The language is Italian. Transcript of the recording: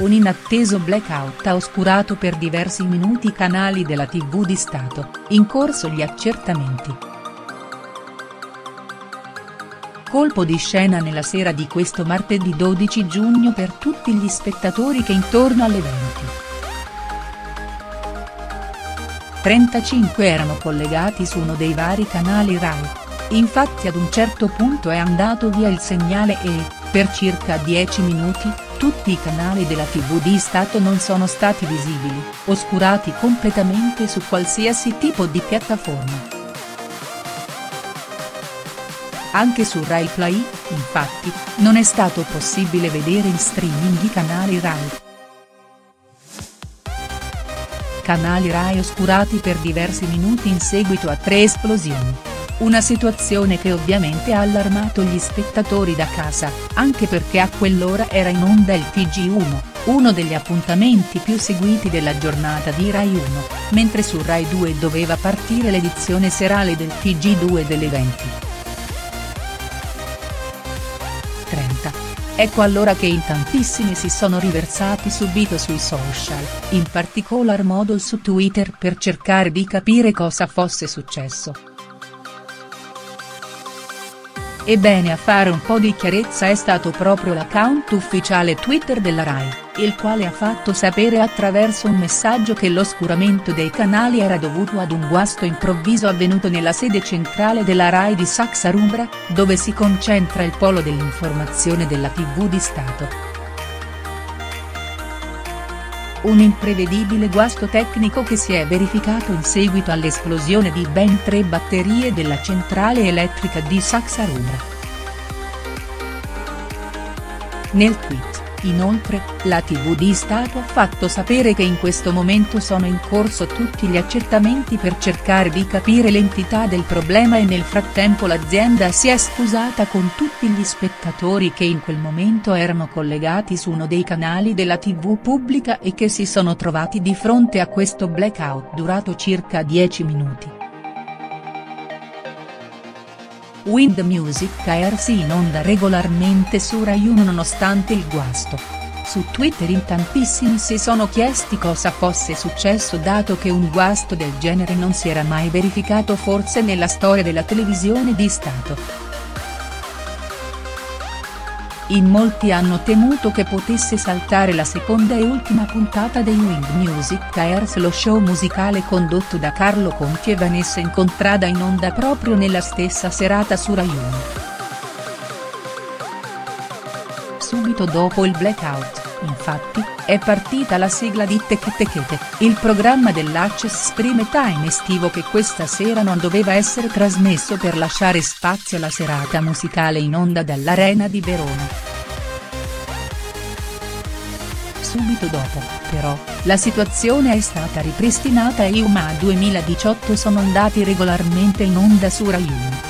Un inatteso blackout ha oscurato per diversi minuti i canali della tv di Stato, in corso gli accertamenti. Colpo di scena nella sera di questo martedì 12 giugno per tutti gli spettatori che intorno all'evento. 35 erano collegati su uno dei vari canali RAI. Infatti ad un certo punto è andato via il segnale e, per circa 10 minuti, tutti i canali della tv di Stato non sono stati visibili, oscurati completamente su qualsiasi tipo di piattaforma. Anche su Rai Play, infatti, non è stato possibile vedere in streaming i canali Rai. Canali Rai oscurati per diversi minuti in seguito a tre esplosioni. Una situazione che ovviamente ha allarmato gli spettatori da casa, anche perché a quell'ora era in onda il TG1, uno degli appuntamenti più seguiti della giornata di Rai 1, mentre su Rai 2 doveva partire l'edizione serale del TG2 delle 20. 30. Ecco allora che in tantissimi si sono riversati subito sui social, in particolar modo su Twitter per cercare di capire cosa fosse successo. Ebbene a fare un po' di chiarezza è stato proprio l'account ufficiale Twitter della Rai, il quale ha fatto sapere attraverso un messaggio che l'oscuramento dei canali era dovuto ad un guasto improvviso avvenuto nella sede centrale della Rai di Saxa Rubra, dove si concentra il polo dell'informazione della tv di Stato. Un imprevedibile guasto tecnico che si è verificato in seguito all'esplosione di ben tre batterie della centrale elettrica di Saxa Rubra. Nel tweet, inoltre, la tv di Stato ha fatto sapere che in questo momento sono in corso tutti gli accertamenti per cercare di capire l'entità del problema e nel frattempo l'azienda si è scusata con tutti gli spettatori che in quel momento erano collegati su uno dei canali della tv pubblica e che si sono trovati di fronte a questo blackout durato circa 10 minuti. Wind Music Airs in onda regolarmente su Rai 1 nonostante il guasto. Su Twitter in tantissimi si sono chiesti cosa fosse successo dato che un guasto del genere non si era mai verificato forse nella storia della televisione di Stato. In molti hanno temuto che potesse saltare la seconda e ultima puntata dei Wind Music Airs lo show musicale condotto da Carlo Conti e Vanessa Incontrada in onda proprio nella stessa serata su Rai 1. Subito dopo il blackout, infatti, è partita la sigla di Techetechete, il programma dell'Access Prime Time estivo che questa sera non doveva essere trasmesso per lasciare spazio alla serata musicale in onda dall'Arena di Verona. Subito dopo, però, la situazione è stata ripristinata e i UMA 2018 sono andati regolarmente in onda su Rai 1.